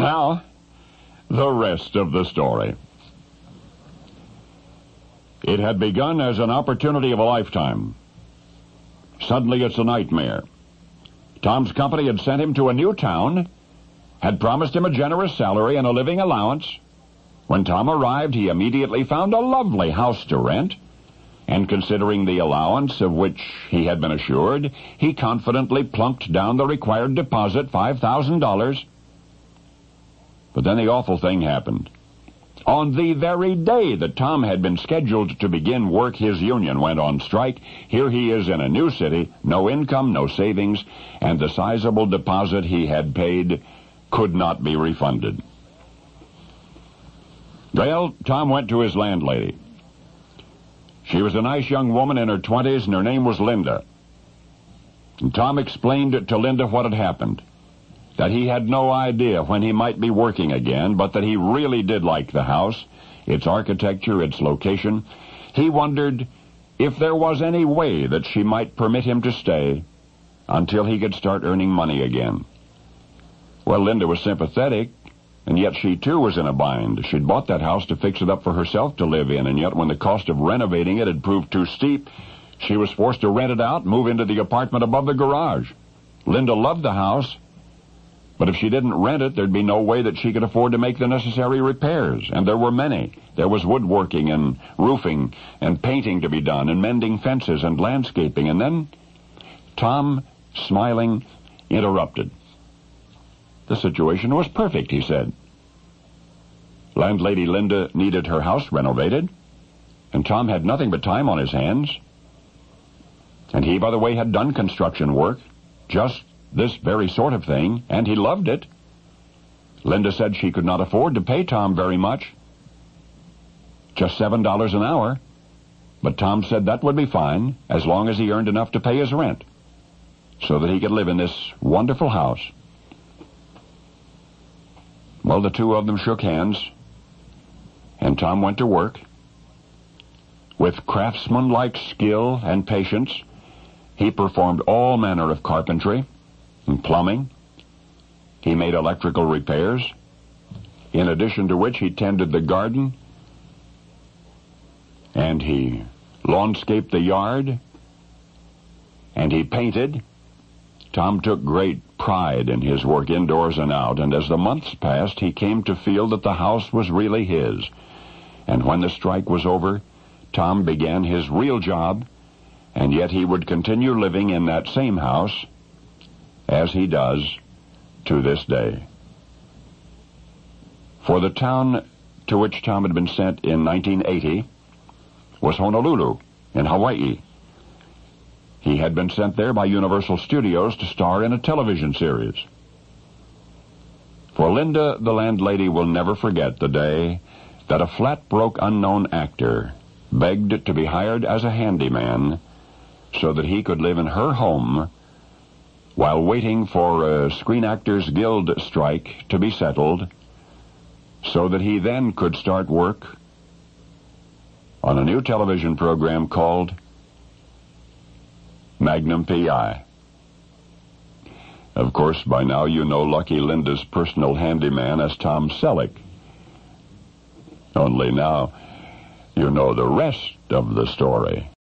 Now, the rest of the story. It had begun as an opportunity of a lifetime. Suddenly it's a nightmare. Tom's company had sent him to a new town, had promised him a generous salary and a living allowance. When Tom arrived, he immediately found a lovely house to rent, and considering the allowance of which he had been assured, he confidently plunked down the required deposit, $5,000. But then the awful thing happened. On the very day that Tom had been scheduled to begin work, his union went on strike. Here he is in a new city, no income, no savings, and the sizable deposit he had paid could not be refunded. Well, Tom went to his landlady. She was a nice young woman in her twenties, and her name was Linda. And Tom explained to Linda what had happened that he had no idea when he might be working again, but that he really did like the house, its architecture, its location. He wondered if there was any way that she might permit him to stay until he could start earning money again. Well, Linda was sympathetic, and yet she too was in a bind. She'd bought that house to fix it up for herself to live in, and yet when the cost of renovating it had proved too steep, she was forced to rent it out and move into the apartment above the garage. Linda loved the house, but if she didn't rent it, there'd be no way that she could afford to make the necessary repairs. And there were many. There was woodworking and roofing and painting to be done and mending fences and landscaping. And then Tom, smiling, interrupted. The situation was perfect, he said. Landlady Linda needed her house renovated, and Tom had nothing but time on his hands. And he, by the way, had done construction work, just this very sort of thing, and he loved it. Linda said she could not afford to pay Tom very much, just $7 an hour, but Tom said that would be fine as long as he earned enough to pay his rent so that he could live in this wonderful house. Well, the two of them shook hands, and Tom went to work. With craftsman-like skill and patience, he performed all manner of carpentry, and plumbing. He made electrical repairs, in addition to which he tended the garden, and he lawnscaped the yard, and he painted. Tom took great pride in his work indoors and out, and as the months passed, he came to feel that the house was really his. And when the strike was over, Tom began his real job, and yet he would continue living in that same house as he does to this day. For the town to which Tom had been sent in 1980 was Honolulu in Hawaii. He had been sent there by Universal Studios to star in a television series. For Linda, the landlady will never forget the day that a flat-broke unknown actor begged to be hired as a handyman so that he could live in her home while waiting for a Screen Actors Guild strike to be settled so that he then could start work on a new television program called Magnum PI. Of course, by now you know Lucky Linda's personal handyman as Tom Selleck. Only now you know the rest of the story.